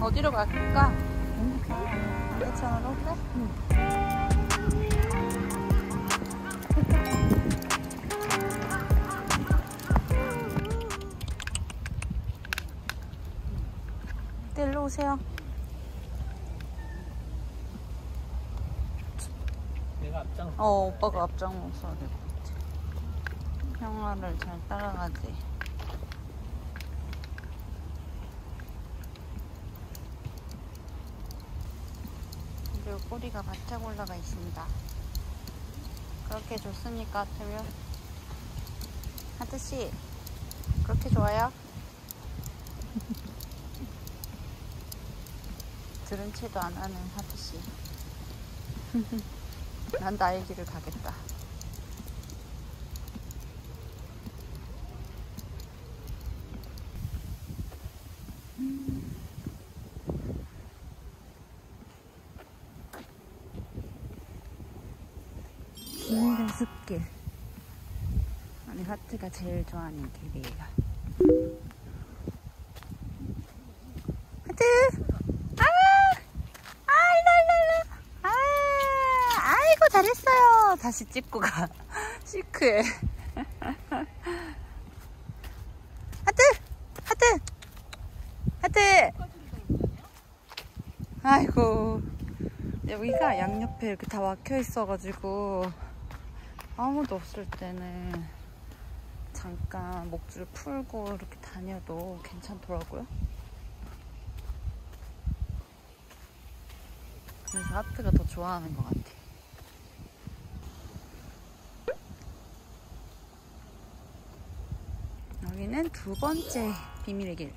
어디로 갈까? 반대편으로 그래? 네, 일로 오세요. 내가 앞장 어, 오빠가 앞장 서야 될 것 같아. 형아를 잘 따라가지. 그리고 꼬리가 바짝 올라가 있습니다. 그렇게 좋습니까, 하트면? 하트씨, 그렇게 좋아요? 들은 채도 안 하는 하트씨. 난 나의 길을 가겠다. 비밀의 숲길. 아니, 하트가 제일 좋아하는 길이에요. 하트! 아! 아, 일로, 일로, 일로. 아, 아이고, 잘했어요. 다시 찍고 가. 시크해. 하트! 하트! 하트! 아이고. 여기가 양옆에 이렇게 다 막혀 있어가지고 아무도 없을 때는 잠깐 목줄 풀고 이렇게 다녀도 괜찮더라고요. 그래서 하트가 더 좋아하는 것 같아. 여기는 두 번째 비밀의 길.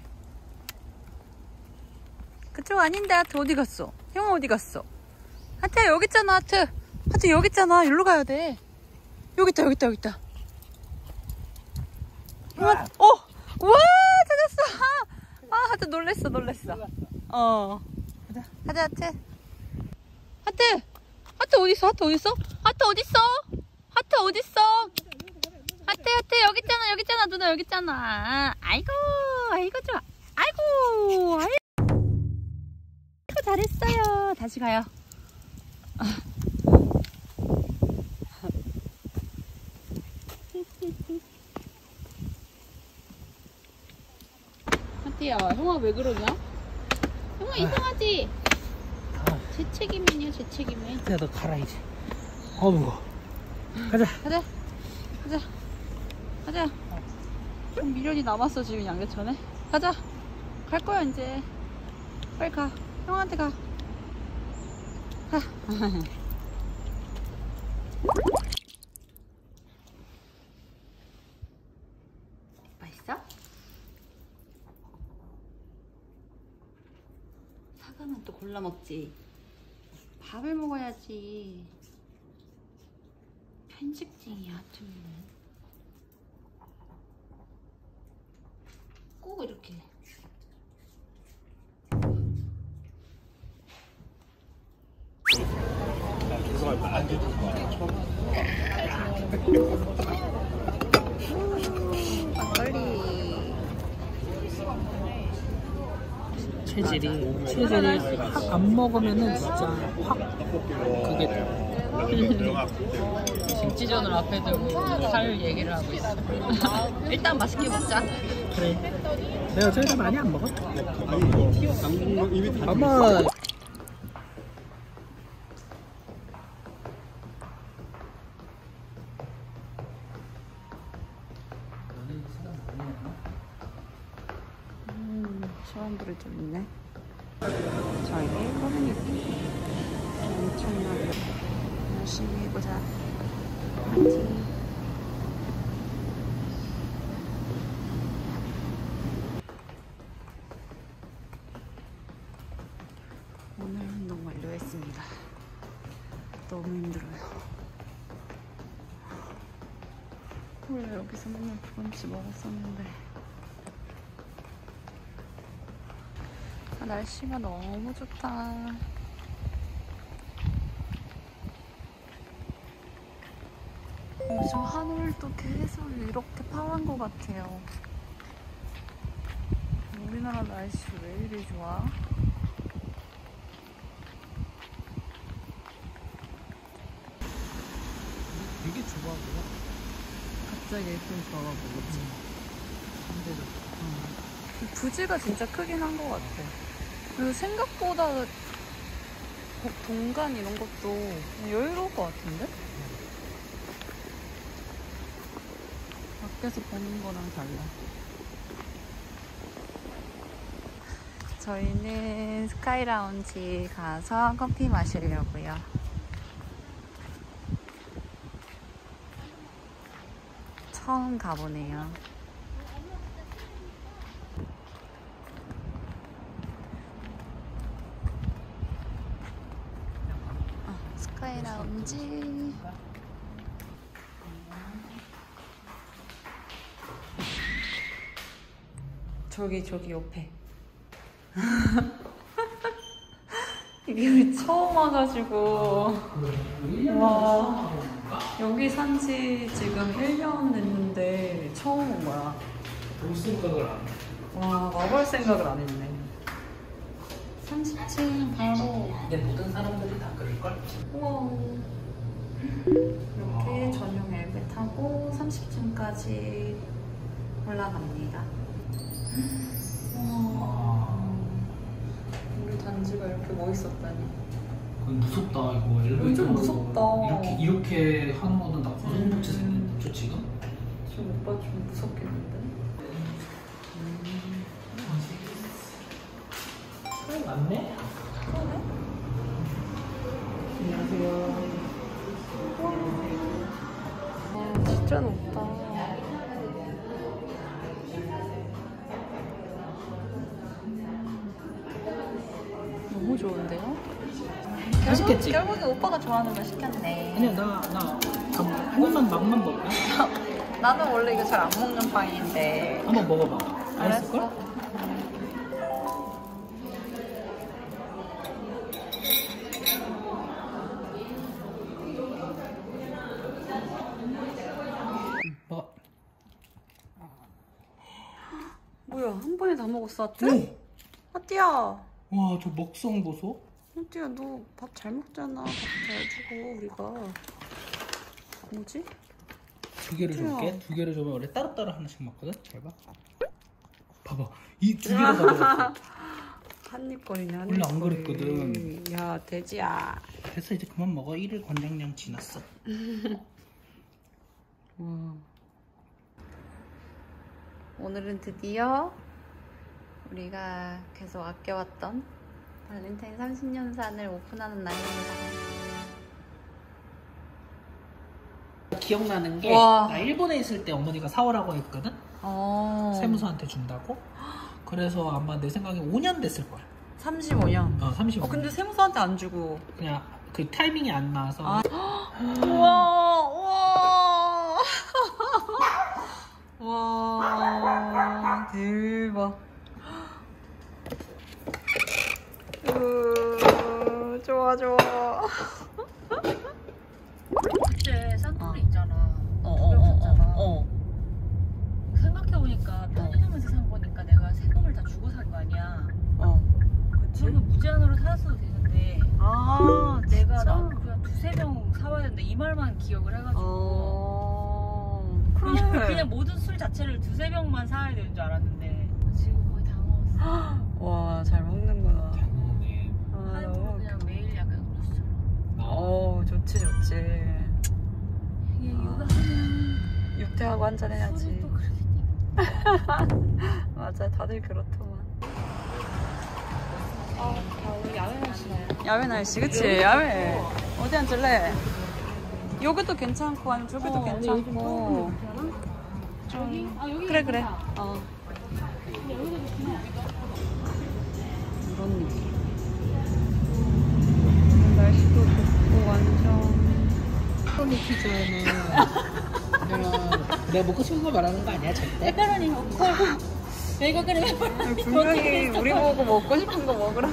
그쪽 아닌데 하트 어디 갔어? 형아 어디 갔어? 하트야 여기 있잖아 하트. 하트 여기 있잖아. 일로 가야 돼. 여기 있다 여기 있다 여기 있다. 형아, 어, 우와 찾았어. 아 하트 놀랬어 놀랬어. 어. 가자 가자 하트. 하트! 하트 어딨어? 하트 어딨어? 하트 어딨어? 하트 어딨어? 하트 하트 여기 있잖아 여기 있잖아 누나 여기 있잖아 아이고 아이고 좋아 아이고 아이고 잘했어요 다시 가요 하트야 형아 왜 그러냐? 형아 이상하지? 제 책임이냐 제 책임이 야, 너 가라 이제. 어 무거. 가자. 가자 가자 가자 좀 미련이 남았어 지금 양재천에 가자 갈 거야 이제 빨리 가 형한테 가 가. 맛있어? 사과는 또 골라 먹지. 밥을 먹어야지. 편식쟁이야 하트는 꼭 이렇게 체질이 체질이 확 안 먹으면은 진짜 확 그게 돼. 김치전을 앞에 두고 할 얘기를 하고 있어 일단 맛있게 먹자 그래. 내가 저희가 많이 안 먹어. 아마 사람들이 좀 있네. 저희 커뮤니티 엄청나게 열심히 해보자. 파이팅. 오늘 운동 완료했습니다. 너무 힘들어요. 원래 여기서 맨날 브런치 먹었었는데 아, 날씨가 너무 좋다. 요즘 하늘도 계속 이렇게 파란 것 같아요. 우리나라 날씨 왜 이리 좋아? 되게 좋아 보여. 갑자기 예쁜 좋아 보였지. 음. 반대로. 음. 부지가 진짜 크긴 한 것 같아. 그리고 생각보다 고- 공간 이런 것도 여유로울 것 같은데? 밖에서 보는 거랑 달라. 저희는 스카이 라운지 가서 커피 마시려고요. 처음 가보네요. 카이 라운지. 저기 저기 옆에. 이게 우리 처음 와가지고 와 여기 산지 지금 1년 됐는데 처음 온 거야. 볼 생각을 안 해. 와 와볼 생각을 안 했네. 30층 바로 근데 모든 사람들이 다 그럴걸? 우와. 이렇게 전용 엘베 타고 30층까지 올라갑니다. 우와. 우리 단지가 이렇게 멋있었다니. 그건 무섭다 이거 엘리베이터 좀 무섭다. 이렇게 이렇게 하는 거는 나 고소공포증 생겼죠 지금? 좀 오빠 좀 무섭겠는데? 사람 많네? 안녕하세요 와 진짜 높다. 너무 좋은데요? 맛있겠지? 결국에 오빠가 좋아하는 걸 시켰네. 아니야 나나 한 입만 맛만 먹을까? 나는 원래 이거 잘 안 먹는 빵인데. 한번 먹어봐 맛있을걸? 뭐야 한 번에 다 먹었어 하트? 오! 하트야 와저 먹성 보소 하트야 너 밥 잘 먹잖아 밥 잘 주고 우리가 뭐지? 두 개를 우와. 줄게 두 개를 주면 원래 따로따로 하나씩 먹거든 잘봐 봐봐 이 두 개를 가져갔어 한입 거리네 한입 원래 안. 그랬거든. 야 돼지야 그래서 이제 그만 먹어 1일 권장량 지났어 와. 오늘은 드디어 우리가 계속 아껴왔던 발렌타인 30년산을 오픈하는 날입니다. 기억나는 게 와. 나 일본에 있을 때 어머니가 사오라고 했거든 어. 세무서한테 준다고 그래서 아마 내 생각에 5년 됐을 거야 35년. 어 35년 어, 근데 세무서한테 안 주고. 그냥 그 타이밍이 안 나와서 아. 우와. 와, 대박. 으, 좋아, 좋아. 그때 산토리 어. 있잖아. 어, 어, 어, 어, 어. 생각해보니까 편의점에서 산 거니까 내가 세금을 다 주고 산 거 아니야. 어. 그치? 그러면 무제한으로 사왔어도 되는데 아, 내가? 나 그냥 두세 병 사와야 되는데 이 말만 기억을 해가지고 어. 그냥, 그래. 그냥 모든 술 자체를 두세 병만 사야 되는 줄 알았는데 지금 거의 다 먹었어. 와, 잘 먹는구나. 잘 먹네 아, 너무. 그냥 매일 약간 음료수처럼. 어, 좋지, 좋지. 이게 육아하면 육퇴하고 한잔 술이 해야지. 또 그렇게 맞아, 다들 그렇더만. 아, 우리 야외 날씨나요? 야외 날씨, 그치? 야외. 어디 앉을래? 여기도 괜찮고, 아니면 저기도 어, 괜찮고. 좀. 아 여기 그래, 그래. 어. 이런 느낌. 날씨도 좋고, 완전. 토니 퀴즈는 내가 내가 먹고 싶은 거 말하는 거 아니야 절대? 페페로니 먹고 이거 그래 분명히 우리 보고 먹고 싶은 거 먹으라.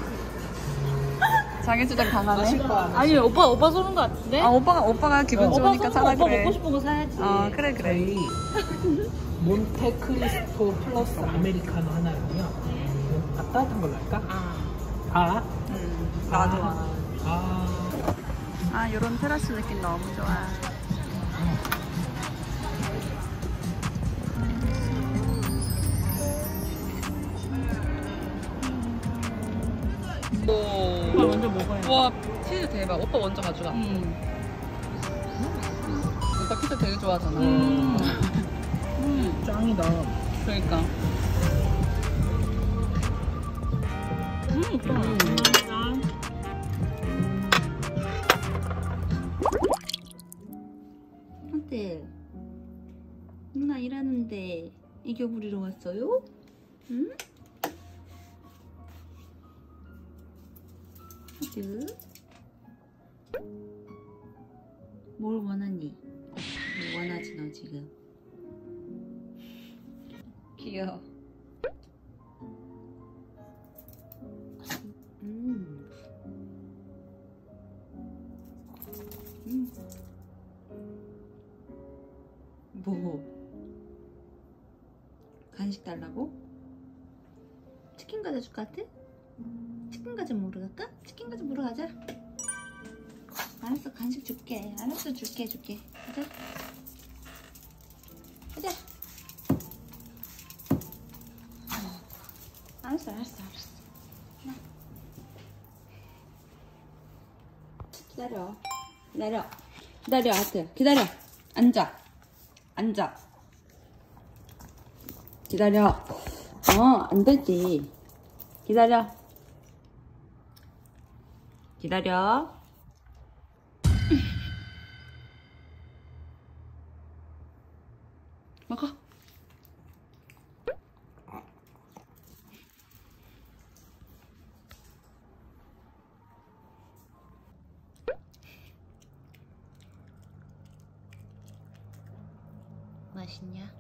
자기 주장 강하네. 마실 거 아니야? 아니 오빠 오빠 쏘는 거 같은데? 아, 오빠가, 오빠가 기분 오빠 좋으니까 사라 오빠 그래. 먹고 싶은 거 사야지 어, 그래, 그래. 저희 몬테크리스토 플러스 아메리카노 하나랑요 아, 따뜻한 걸로 할까? 아 아? 음, 나도. 아, 아. 아, 요런 테라스 느낌 너무 좋아. 오 와 치즈 대박. 오빠 먼저 가져가. 음. 오빠 치즈 되게 좋아하잖아. 음. 짱이다. 그러니까. 음, 오빠. 음. 한때 누나 일하는데 애교 부리러 왔어요? 응? 하드 뭘 원하니? 뭘 원하지 너 지금? 귀여워 음. 음. 뭐? 간식 달라고? 치킨 과자 줄까 하트? 치킨 과자 먹으러 갈까? 치킨 과자 먹으러 가자 알았어 간식 줄게 알았어 줄게 줄게 가자 가자 어. 알았어 알았어 알았어 나. 기다려 기다려 기다려 하트 기다려 앉아 앉아. 기다려. 어, 안 되지. 기다려. 기다려. 먹어. 맛있냐?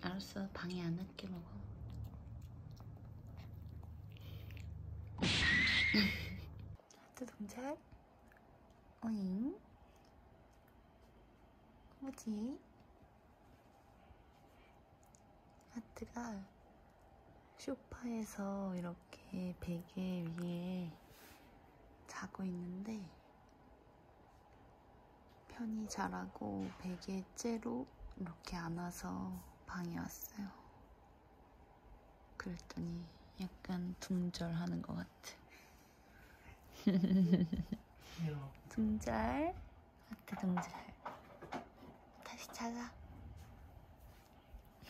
알았어, 방해 안 할게 먹어. 하트 동작. 어잉? 뭐지? 하트가 소파에서 이렇게 베개 위에 자고 있는데 편히 자라고 베개 째로 이렇게 안아서 방에 왔어요. 그랬더니 약간 둥절하는 것 같아. 둥절, 하트 둥절. 다시 자자.